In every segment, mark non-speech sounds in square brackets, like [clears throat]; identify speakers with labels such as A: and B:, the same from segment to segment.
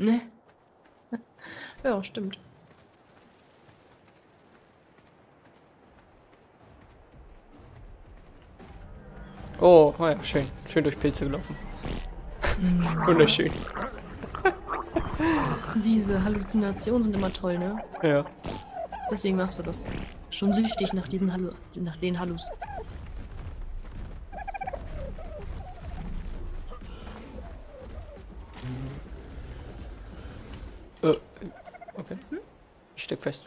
A: Ne? [laughs] ja, stimmt.
B: Oh, oh ja, schön. Schön durch Pilze gelaufen. [laughs] Wunderschön. [laughs]
A: Diese Halluzinationen sind immer toll, ne?
B: Ja.
A: Deswegen machst du das. Schon süchtig nach diesen Hallu nach den Hallus.
B: Äh, okay. Ich steck fest.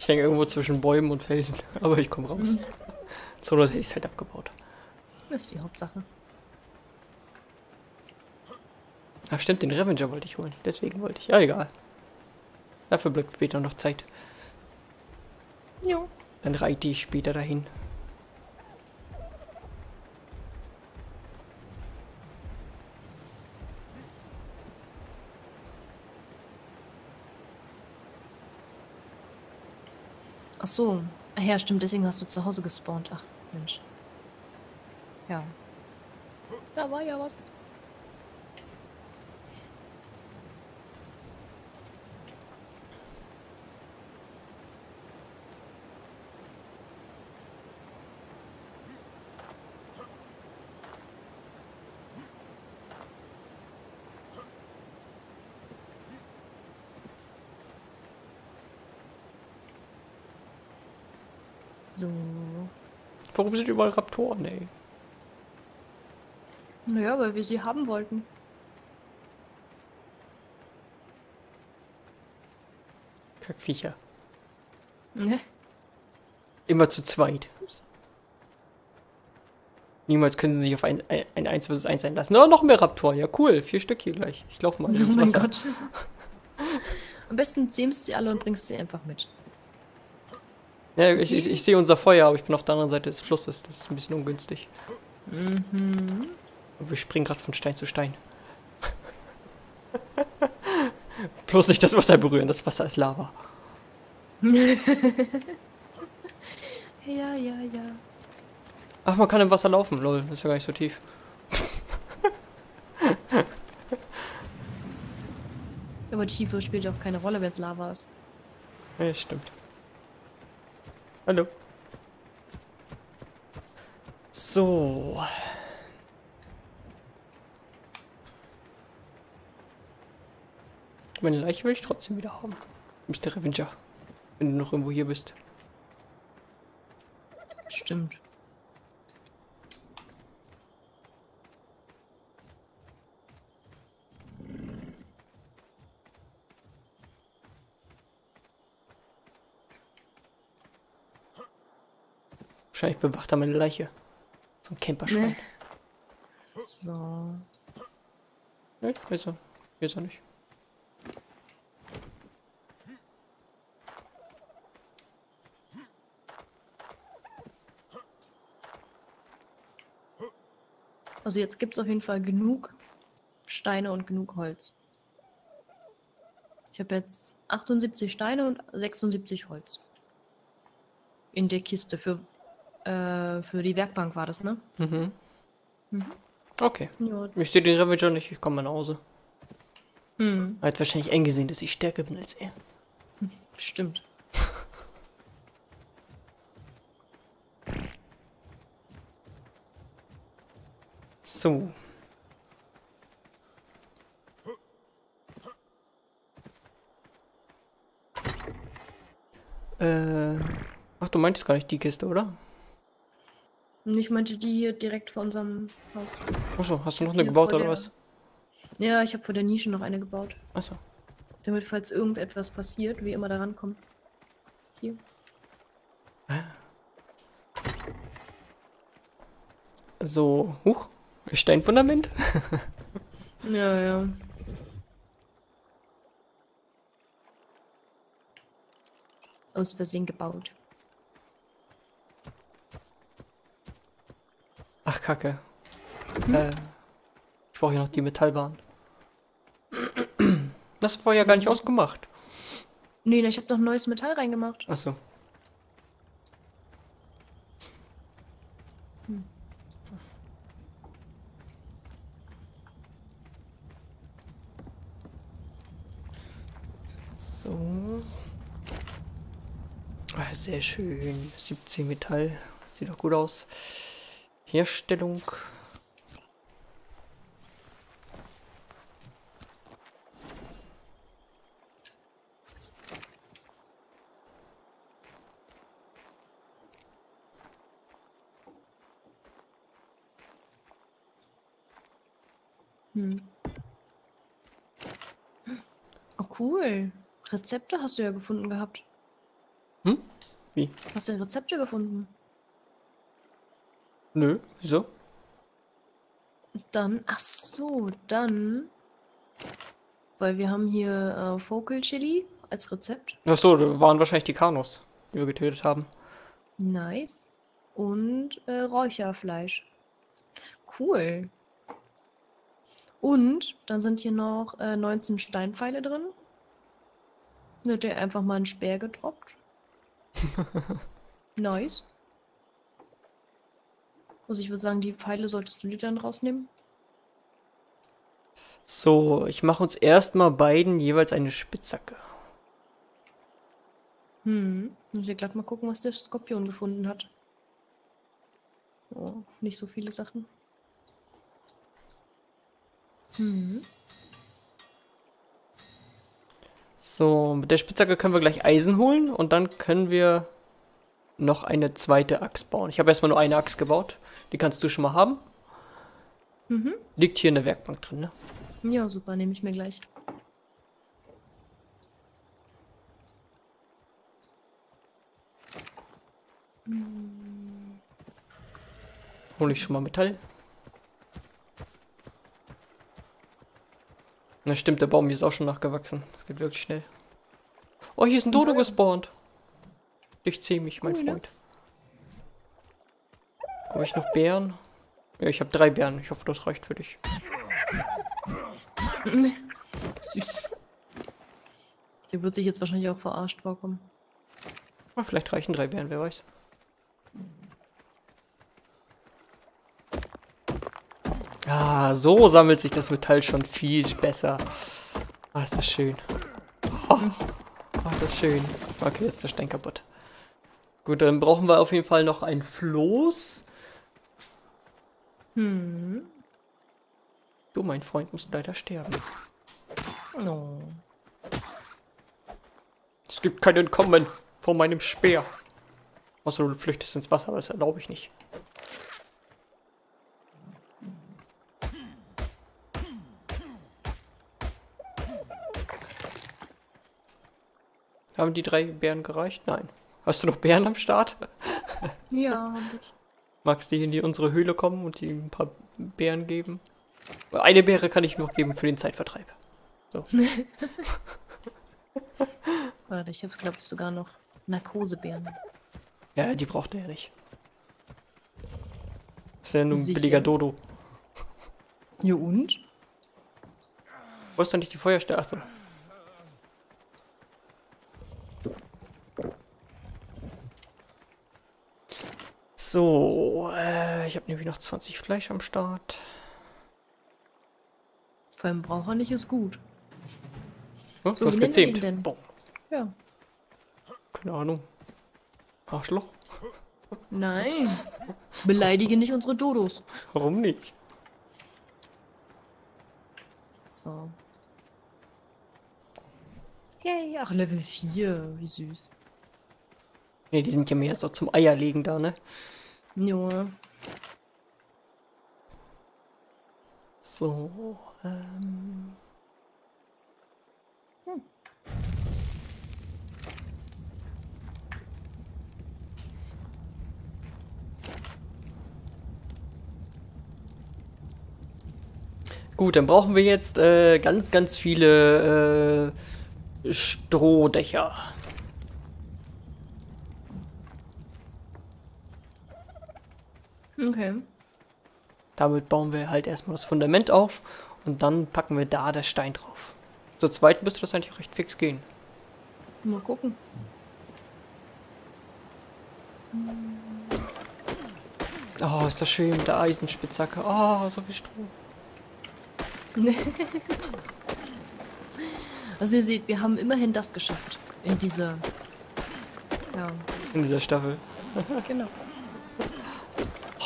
B: ich hänge irgendwo zwischen Bäumen und Felsen, [laughs] aber ich komme raus. So Not hätte ich es halt abgebaut.
A: Das ist die Hauptsache.
B: Ach stimmt, den Revenger wollte ich holen. Deswegen wollte ich. Ja, egal. Dafür bleibt später noch Zeit.
A: Jo.
B: Dann reite ich später dahin.
A: Ach so. Ach ja, stimmt, deswegen hast du zu Hause gespawnt. Ach, Mensch. Ja. Da war ja was. So.
B: Warum sind überall Raptoren, ey?
A: Naja, weil wir sie haben wollten.
B: Kackviecher.
A: Ne?
B: Immer zu zweit. Niemals können sie sich auf ein, ein, ein 1 vs 1 einlassen. Oh, noch mehr Raptoren. Ja, cool. Vier Stück hier gleich. Ich laufe mal [laughs]
A: Oh mein
B: Wasser.
A: Gott. Am besten zähmst sie alle und bringst sie einfach mit.
B: Ja, ich, ich, ich sehe unser Feuer, aber ich bin auf der anderen Seite des Flusses. Das ist ein bisschen ungünstig.
A: Mhm.
B: Und wir springen gerade von Stein zu Stein. [laughs] Bloß nicht das Wasser berühren. Das Wasser ist Lava. [laughs]
A: Ja, ja, ja.
B: Ach, man kann im Wasser laufen. Lol, das ist ja gar nicht so tief. [laughs]
A: Aber Tiefe spielt auch keine Rolle, wenn es Lava ist.
B: Ja, stimmt. Hallo. So. Meine Leiche will ich trotzdem wieder haben. Mr. Revenger. Wenn du noch irgendwo hier bist.
A: Stimmt.
B: Wahrscheinlich bewacht er meine Leiche. So ein Camperschwein.
A: Ne? So.
B: Ne, ist er. Ist er nicht.
A: Also jetzt gibt es auf jeden Fall genug Steine und genug Holz. Ich habe jetzt 78 Steine und 76 Holz. In der Kiste für, äh, für die Werkbank war das, ne?
B: Mhm.
A: Mhm.
B: Okay.
A: Ja.
B: Ich sehe den Revenger nicht. Ich komme mal nach Hause.
A: Hm,
B: Er hat wahrscheinlich eingesehen, dass ich stärker bin als er.
A: stimmt. [laughs]
B: So. Äh. Ach, du meintest gar nicht die Kiste, oder?
A: Und ich meinte die hier direkt vor unserem Haus.
B: Achso, hast du noch eine
A: Hier
B: gebaut oder
A: der-
B: was?
A: Ja, ich habe vor der Nische noch eine gebaut.
B: Achso.
A: Damit, falls irgendetwas passiert, wie immer da rankommt. Hier.
B: So, huch. Steinfundament? [laughs]
A: Ja, ja. Aus Versehen gebaut.
B: Ach, kacke. Hm? Äh, ich brauche ja noch die Metallbahn. [clears throat] Das war ja gar nicht ausgemacht.
A: Nee, ne, ich habe noch neues Metall reingemacht.
B: Ach so. Hm. So. Ah, sehr schön. 17 Metall. Sieht doch gut aus. Herstellung.
A: Hm. Oh, cool. Rezepte hast du ja gefunden gehabt.
B: Hm? Wie?
A: Hast du Rezepte gefunden?
B: Nö, wieso?
A: Dann, ach so, dann, weil wir haben hier äh, Vocal Chili als Rezept.
B: Ach so, das waren wahrscheinlich die Kanos, die wir getötet haben.
A: Nice. Und äh, Räucherfleisch. Cool. Und dann sind hier noch äh, 19 Steinpfeile drin. Wird dir einfach mal ein Speer gedroppt. [laughs] nice. Also ich würde sagen, die Pfeile solltest du dir dann rausnehmen.
B: So, ich mache uns erstmal beiden jeweils eine Spitzhacke.
A: Hm. Muss ich glatt mal gucken, was der Skorpion gefunden hat. Oh, nicht so viele Sachen. Hm.
B: So, mit der Spitzhacke können wir gleich Eisen holen und dann können wir noch eine zweite Axt bauen. Ich habe erstmal nur eine Axt gebaut. Die kannst du schon mal haben.
A: Mhm.
B: Liegt hier in der Werkbank drin, ne?
A: Ja, super, nehme ich mir gleich.
B: Hole ich schon mal Metall. Na stimmt, der Baum hier ist auch schon nachgewachsen. Das geht wirklich schnell. Oh, hier ist ein Dodo gespawnt. Ich zähle mich, mein
A: Cool, ne?
B: Habe ich noch Bären? Ja, ich habe drei Bären. Ich hoffe, das reicht für dich.
A: Süß. Der wird sich jetzt wahrscheinlich auch verarscht vorkommen.
B: Aber vielleicht reichen drei Bären, wer weiß. Ah, so sammelt sich das Metall schon viel besser. Ah, ist das schön. Oh, oh, ist das schön. Okay, jetzt ist der Stein kaputt. Gut, dann brauchen wir auf jeden Fall noch ein Floß.
A: Hm.
B: Du, mein Freund, musst leider sterben.
A: Oh.
B: Es gibt kein Entkommen vor meinem Speer. Außer du flüchtest ins Wasser, aber das erlaube ich nicht. Haben die drei Bären gereicht? Nein. Hast du noch Bären am Start?
A: Ja, hab ich.
B: Magst du hier in die, unsere Höhle kommen und ihm ein paar Bären geben? Eine Beere kann ich noch geben für den Zeitvertreib. [laughs] [laughs]
A: Warte, ich habe, glaube ich, sogar noch Narkosebeeren.
B: Ja, die braucht er ja nicht. ist ja nur ein
A: Sicher.
B: billiger Dodo.
A: Ja, und?
B: Wo ist denn nicht die Feuerstelle? Achso. So, äh, ich habe nämlich noch 20 Fleisch am Start.
A: Vor allem braucht er nicht, ist gut.
B: Oh,
A: So,
B: du hast gezähmt.
A: denn?
B: Boah,
A: Ja.
B: keine Ahnung. Arschloch?
A: Nein. Beleidige nicht unsere Dodos.
B: Warum nicht?
A: So. Yay, ach, Level 4. Wie süß.
B: Ne, die sind ja mehr so zum Eierlegen da, ne?
A: Junge.
B: So, ähm. Gut, dann brauchen wir jetzt äh, ganz, ganz viele äh, Strohdächer.
A: Okay.
B: Damit bauen wir halt erstmal das Fundament auf und dann packen wir da das Stein drauf. Zur zweiten müsste das eigentlich recht fix gehen.
A: Mal gucken.
B: Oh, ist das schön mit der Eisenspitzhacke. Oh, so viel Stroh. [laughs]
A: Also ihr seht, wir haben immerhin das geschafft. In dieser... Ja,
B: In dieser Staffel.
A: genau.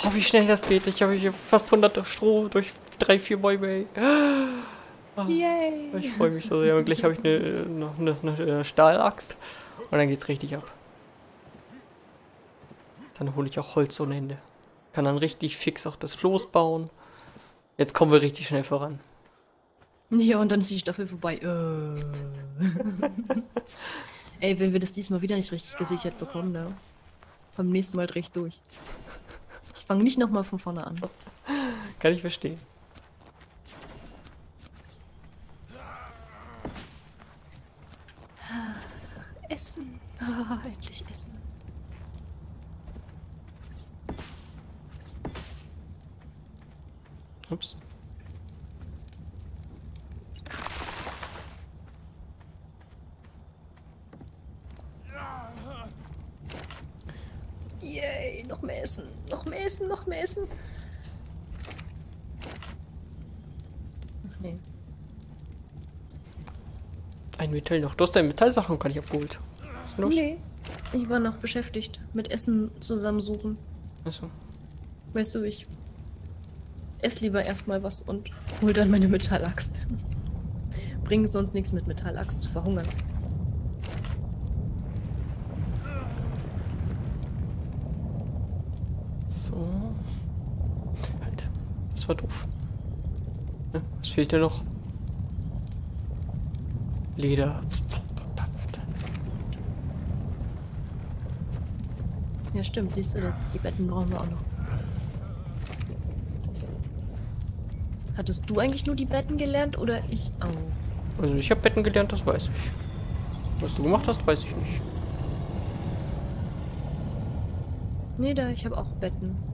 B: Oh, wie schnell das geht. Ich habe hier fast 100 Stroh durch 3, 4 Bäume. ey.
A: Yay!
B: Ich freue mich so sehr. Und gleich habe ich eine, noch eine, eine Stahlaxt. Und dann geht's richtig ab. Dann hole ich auch Holz ohne Ende. Kann dann richtig fix auch das Floß bauen. Jetzt kommen wir richtig schnell voran.
A: Ja, und dann ist die Staffel vorbei. Äh. [laughs] Ey, wenn wir das diesmal wieder nicht richtig gesichert bekommen, ne? Beim nächsten Mal ich durch. Ich fange nicht nochmal von vorne an.
B: Kann ich verstehen.
A: Essen. Ah, endlich essen.
B: Ups.
A: Yay, noch mehr Essen. Noch mehr Essen, noch mehr Essen. Ach nee.
B: Ein Metall noch. Du hast deine Metallsachen gar nicht abgeholt. Was los?
A: Nee. Ich war noch beschäftigt mit Essen zusammensuchen.
B: Achso.
A: Weißt du, ich esse lieber erstmal was und hol dann meine Metallaxt. Bringt sonst nichts mit Metallaxt zu verhungern.
B: So. Halt. Das war doof. Ja, was fehlt dir noch? Leder.
A: Ja, stimmt, siehst du, die Betten brauchen wir auch noch. Hattest du eigentlich nur die Betten gelernt oder ich auch?
B: Also ich habe Betten gelernt, das weiß ich. Was du gemacht hast, weiß ich nicht.
A: Nee, da, ich habe auch Betten.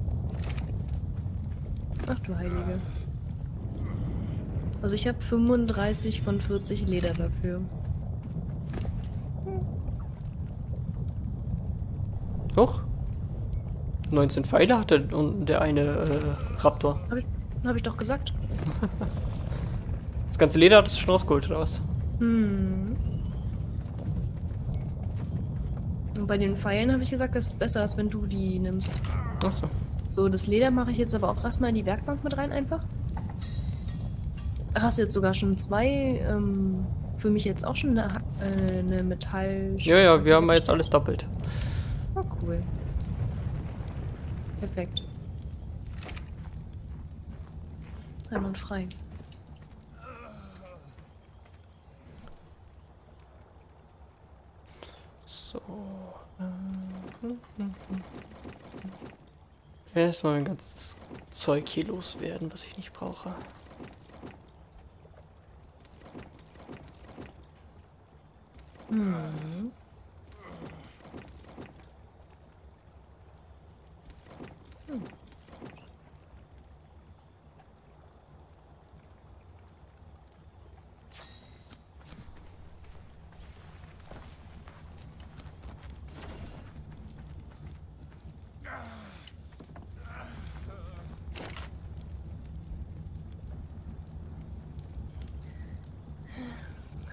A: Ach du Heilige. Also ich habe 35 von 40 Leder dafür.
B: Doch. 19 Pfeile hatte und der eine äh, Raptor.
A: Habe ich, hab ich doch gesagt. [laughs]
B: Das ganze Leder hattest du schon rausgeholt, oder was?
A: Hm. Und bei den Pfeilen habe ich gesagt, das ist besser, als wenn du die nimmst.
B: Achso.
A: So, das Leder mache ich jetzt aber auch erstmal in die Werkbank mit rein einfach. Ach, hast du jetzt sogar schon zwei, ähm, für mich jetzt auch schon eine, äh, eine Metall...
B: Ja, ja, wir haben jetzt alles doppelt.
A: Oh, cool. Perfekt. Einwandfrei.
B: So. Erstmal mein ganzes Zeug hier loswerden, was ich nicht brauche.
A: Hm.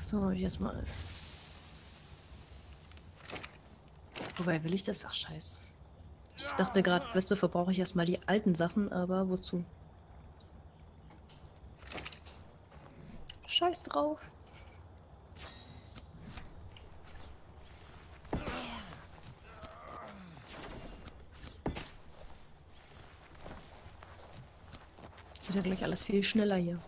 A: So, jetzt mal. Wobei will ich das? Ach, scheiße. Ich dachte gerade, weißt du, verbrauche ich erstmal die alten Sachen, aber wozu? Scheiß drauf. Geht ja gleich alles viel schneller hier.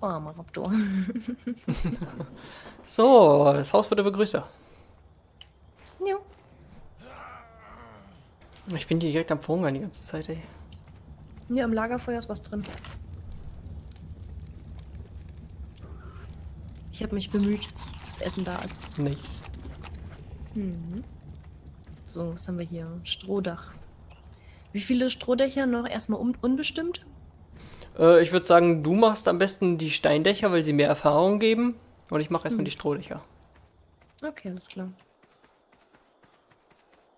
A: Oh, Raptor. [laughs]
B: So, das Haus wird aber größer.
A: ja.
B: Ich bin hier direkt am Verhungern die ganze Zeit, ey.
A: Ja, im Lagerfeuer ist was drin. Ich habe mich bemüht, dass Essen da ist.
B: Nice.
A: Mhm. So, was haben wir hier? Strohdach. Wie viele Strohdächer noch erstmal un unbestimmt?
B: Äh, ich würde sagen, du machst am besten die Steindächer, weil sie mehr Erfahrung geben. Und ich mache erstmal
A: Hm.
B: die Strohdächer.
A: Okay, alles klar.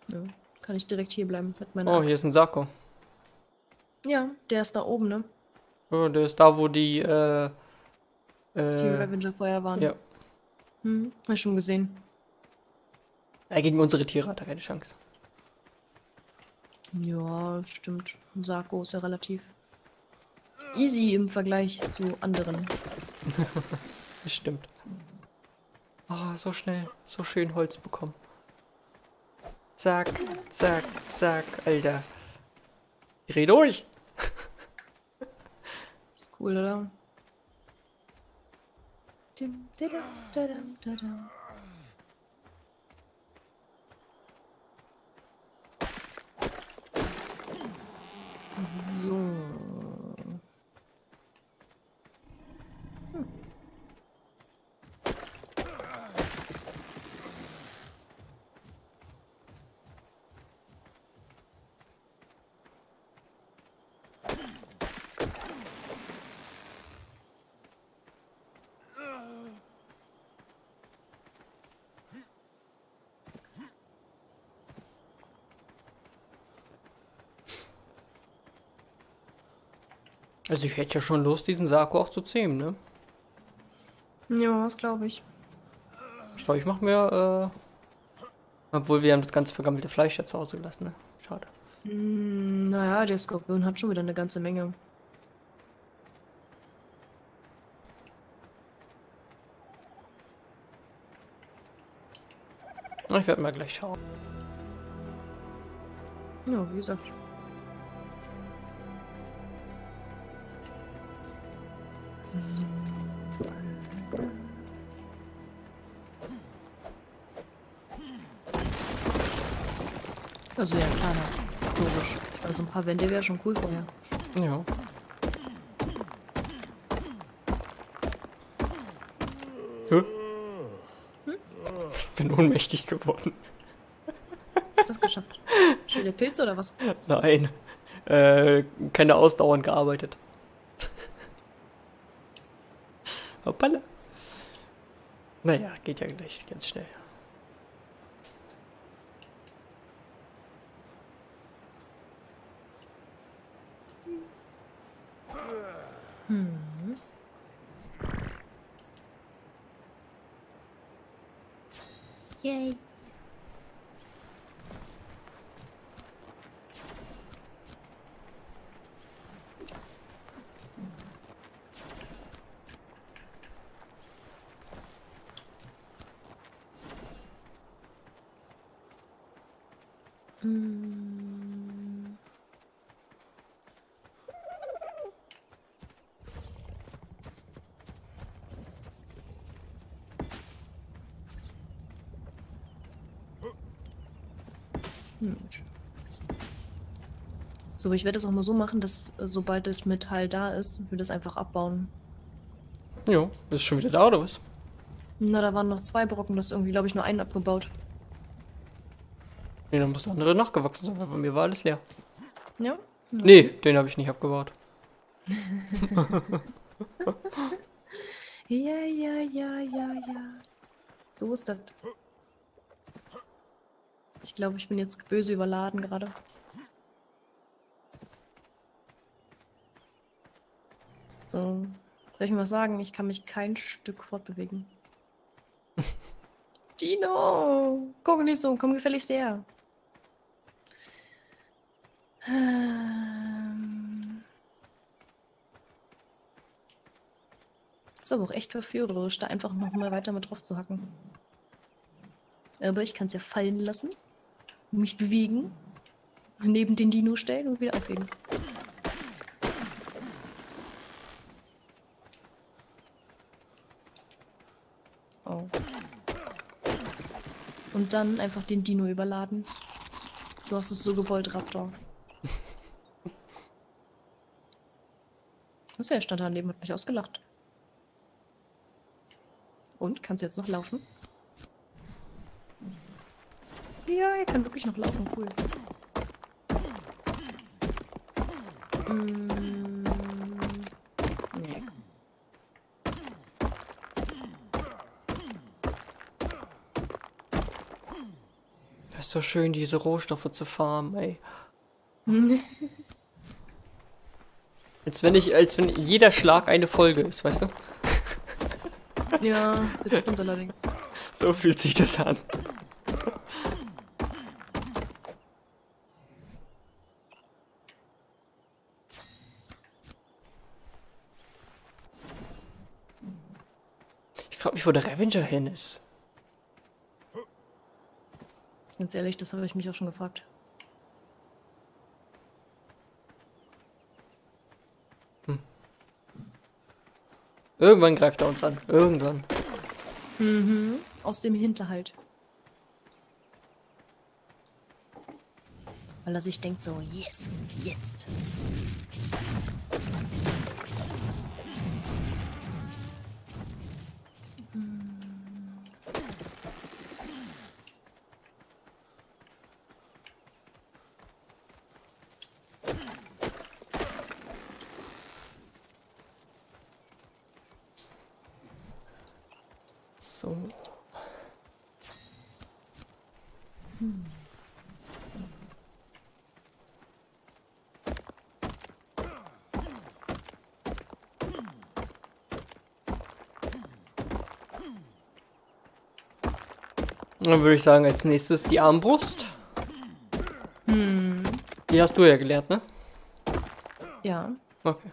A: Ja, kann ich direkt hier bleiben mit meiner
B: Oh,
A: Axt.
B: hier ist ein Sakko.
A: Ja, der ist da oben, ne?
B: Oh, der ist da, wo die, äh,
A: Die
B: äh,
A: Revenger vorher waren.
B: ja.
A: Hm, hab ich schon gesehen.
B: Ja, gegen unsere Tiere hat er keine Chance.
A: Ja, stimmt. Ein Sarko ist ja relativ easy im Vergleich zu anderen. [laughs]
B: Das stimmt. Oh, so schnell, so schön Holz bekommen. Zack, zack, zack, Alter. Dreh durch! [laughs]
A: Ist cool, oder? So.
B: Also ich hätte ja schon Lust, diesen Sakko auch zu zähmen, ne?
A: Ja, das glaube ich.
B: Ich glaube, ich mache mir, äh... Obwohl, wir haben das ganze vergammelte Fleisch ja zu Hause gelassen, ne? Schade.
A: Hm, naja, der Skorpion hat schon wieder eine ganze Menge.
B: Ich werde mal gleich schauen.
A: Ja, wie gesagt. So. Also ja, na, logisch. Also ein paar Wände wäre schon cool vorher.
B: Ja. Hä? Bin ohnmächtig geworden.
A: Hast du das geschafft? Schon der Pilz oder was?
B: Nein. Äh, keine ausdauernd gearbeitet. Hoppala. Naja, geht ja gleich ganz schnell.
A: Hm. Yay. Hm. So, ich werde das auch mal so machen, dass äh, sobald das Metall da ist, wir das einfach abbauen.
B: Jo, bist du schon wieder da oder was?
A: Na, da waren noch zwei Brocken, das ist irgendwie, glaube ich, nur einen abgebaut.
B: Nee, dann muss der andere nachgewachsen sein, weil bei mir war alles leer.
A: Ja?
B: Nee, den habe ich nicht abgebaut. [laughs] [laughs]
A: Ja, ja, ja, ja, ja. So ist das. Ich glaube, ich bin jetzt böse überladen gerade. So. Soll ich mal sagen? Ich kann mich kein Stück fortbewegen. [laughs] Dino! Guck nicht so, komm gefälligst her. Ähm. Ist aber auch echt verführerisch, da einfach noch mal weiter mit drauf zu hacken. Aber ich kann es ja fallen lassen, mich bewegen, neben den Dino stellen und wieder aufheben. Oh. Und dann einfach den Dino überladen. Du hast es so gewollt, Raptor. Ist ja stand daneben, hat mich ausgelacht. Und, kannst du jetzt noch laufen? Ja, er kann wirklich noch laufen, cool. Mm, nee.
B: Das ist so schön, diese Rohstoffe zu farmen, ey. [laughs] Als wenn ich, als wenn jeder Schlag eine Folge ist, weißt du?
A: ja, das stimmt allerdings.
B: So fühlt sich das an. Ich frage mich, wo der Revenger hin ist.
A: Ganz ehrlich, das habe ich mich auch schon gefragt.
B: Irgendwann greift er uns an. Irgendwann.
A: Mhm. Aus dem Hinterhalt. Weil er sich denkt so, yes, jetzt.
B: So. Dann würde ich sagen, als nächstes die Armbrust.
A: Hm.
B: Die hast du ja gelernt, ne?
A: Ja.
B: Okay.